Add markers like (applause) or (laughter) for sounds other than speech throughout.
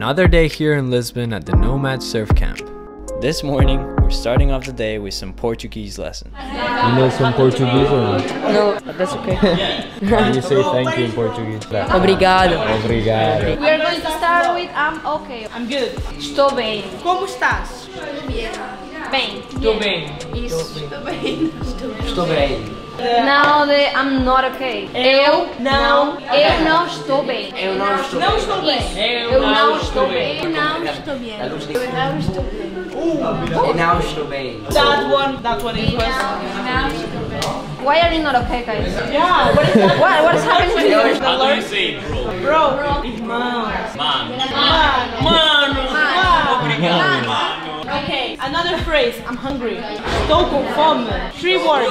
Another day here in Lisbon at the Nomad Surf Camp. This morning, we're starting off the day with some Portuguese lessons. You know some Portuguese or not? No, that's okay. (laughs) How do you say thank you in Portuguese? (laughs) Obrigado. Obrigado. We are going to start with I'm okay. I'm good. Estou bem. Como estás? Bem. Estou bem. Isso. Estou bem. Estou bem. Now the I'm not okay. Eu não- Eu não estou bem. Eu não estou Não estou bem. Eu não estou bem. Eu não estou bem. Eu não estou bem. Uh, eu não estou bem. That one, that one in Eu question. não estou bem. Why are you not okay, guys? Yeah, what is that? What, what is happening to you? How do you say bro? Bro, irmão. Man. Mano. Mano. Another phrase. I'm hungry. Estou com fome. Three words.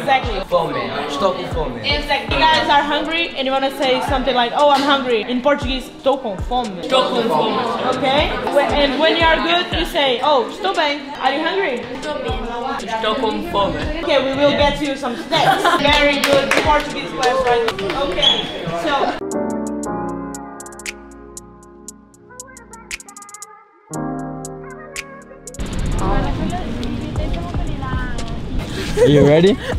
Exactly. Fome. Estou com fome. Exactly. You guys are hungry and you want to say something like, oh, I'm hungry. In Portuguese, estou com fome. Estou com fome. Okay? And when you are good, you say, oh, estou bem. Are you hungry? Estou com fome. Okay, we will get you some snacks. Very good Portuguese class, right? Okay, so. Are (laughs) you ready? (laughs)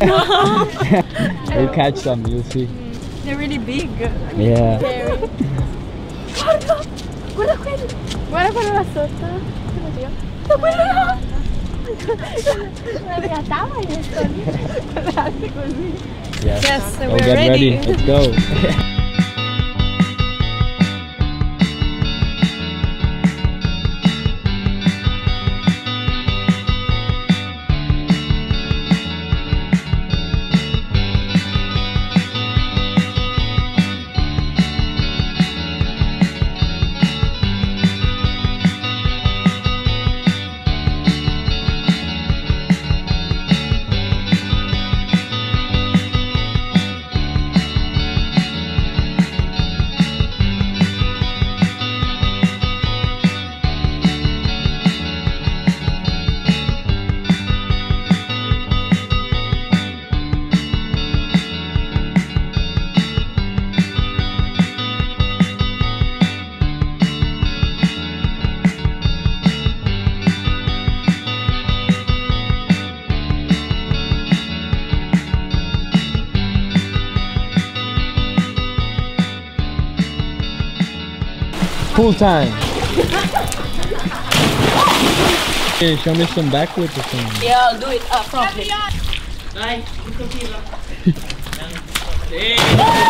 You'll (laughs) catch some, you'll see. They're really big. Yeah. Guarda quello. Guarda quello là sotto. Oddio. Da quello là. In realtà ma io sto. Guardate così. Yes. Yes, Oh, get ready. Let's go. Full time. (laughs) Okay, show me some backwards or something. Yeah, I'll do it uh, properly. Alright, (laughs)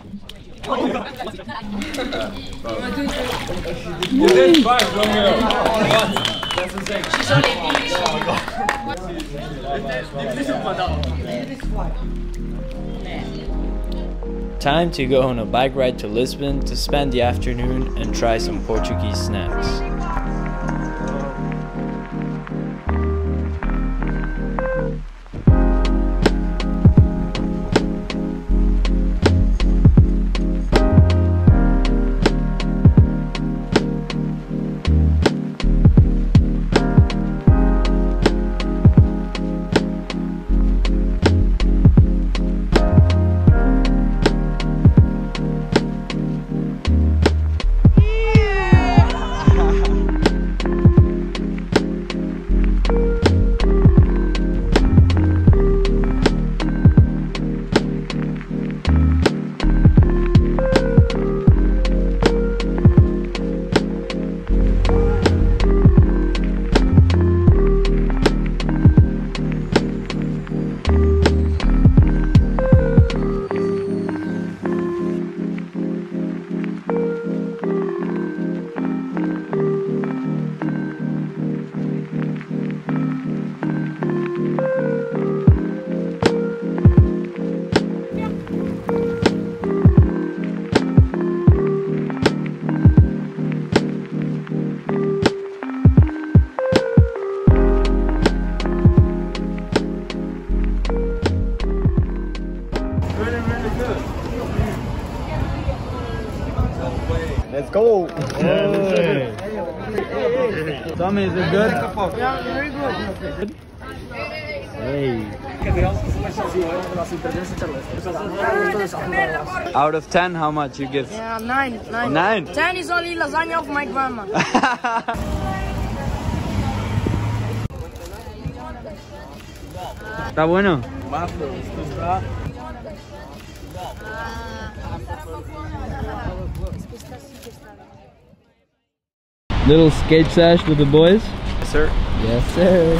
É, pelo Time to go on a bike ride to Lisbon to spend the afternoon and try some Portuguese snacks. Let's go. Hey. Tommy, is it good? Yeah, very good. Hey. Out of 10, how much you give? Yeah, nine, nine. Nine. Ten is only lasagna of my grandma. Está bueno. Uh, Little skate sash with the boys. Yes, sir. Yes, sir.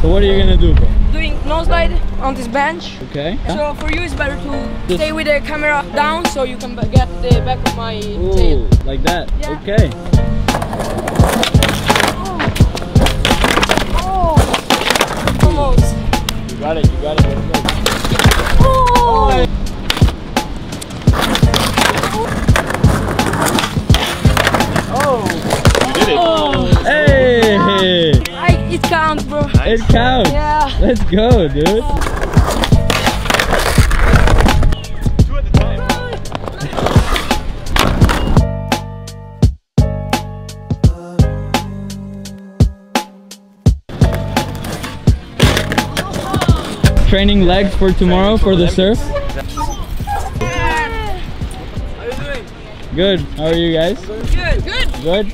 So what are you gonna do, bro? Doing nose slide on this bench. Okay. So for you, it's better to Just- stay with the camera down so you can get the back of my Ooh, tail. like that. Yeah. Okay. It counts. Yeah. Let's go, dude. Training legs for tomorrow for the surf. Good. How are you guys? Good, good. Good.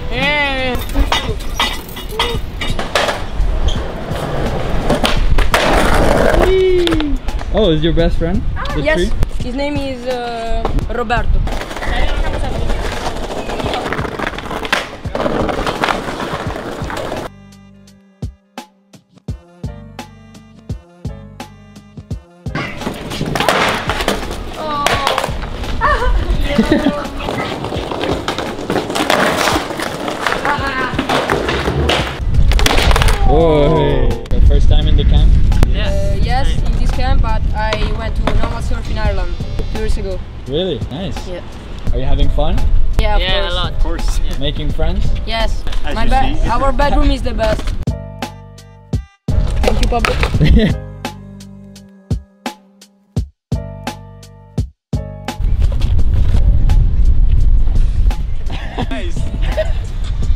(laughs) Yeah. Oh, is your best friend? Yes, tree? his name is uh, Roberto. Years ago. Really? Nice. Yeah. Are you having fun? Yeah, of Yeah, course. a lot. Of course. Making friends? Yes, As my you bed, see. our bedroom is the best. Thank you, Pablo. (laughs)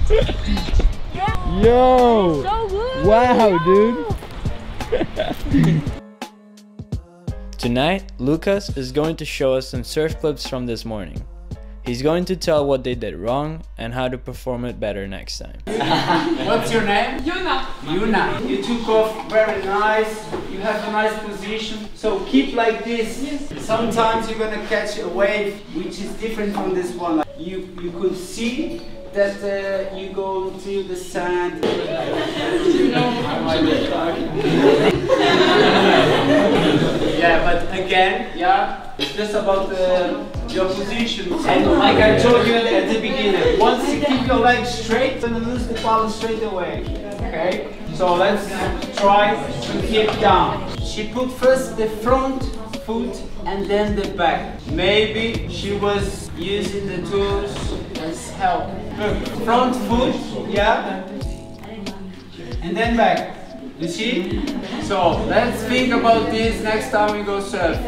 (laughs) Yo! So good. Wow, dude. (laughs) Tonight, Lucas is going to show us some surf clips from this morning. He's going to tell what they did wrong and how to perform it better next time. (laughs) What's your name? Yuna. Yuna. You took off very nice. You have a nice position. So keep like this. Sometimes you're gonna catch a wave which is different from this one. Like you you could see that uh, you go to the sand. (laughs) you know. (laughs) yeah, but again, yeah, it's just about the, your position. And like I told you at the beginning, once you keep your legs straight, you're gonna lose the balance straight away. Okay? So let's try to keep down. She put first the front foot and then the back. Maybe she was using the tools as help. Front foot, yeah, and then back. You see? So let's think about this next time we go surf.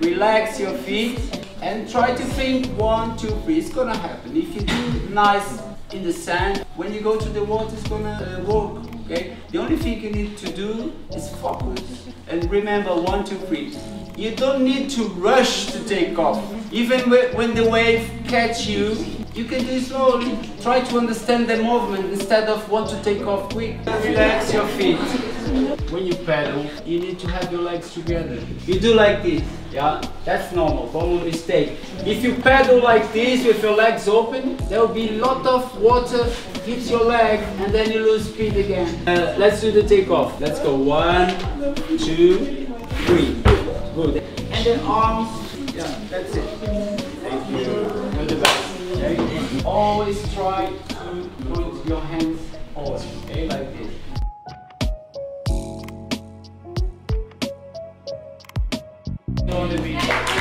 Relax your feet and try to think one, two, three. It's gonna happen. If you do nice in the sand, when you go to the water, it's gonna uh, work. Okay? The only thing you need to do is focus and remember one, two, three. You don't need to rush to take off. Even when the wave catch you, you can do it slowly. Try to understand the movement instead of want to take off quick. Relax your feet. When you pedal, you need to have your legs together. You do like this, yeah? That's normal, common mistake. If you pedal like this with your legs open, there will be a lot of water hits your leg and then you lose speed again. Uh, let's do the takeoff. Let's go. One, two, three. Good. And then arms. Yeah, that's it. Thank you. Always try to put your hands on. Okay, like this. On the beach.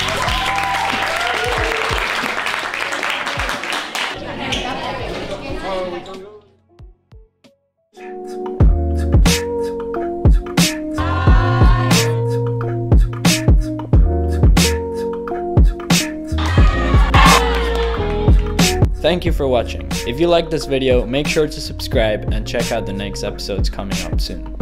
Thank you for watching. If you liked this video, make sure to subscribe and check out the next episodes coming up soon.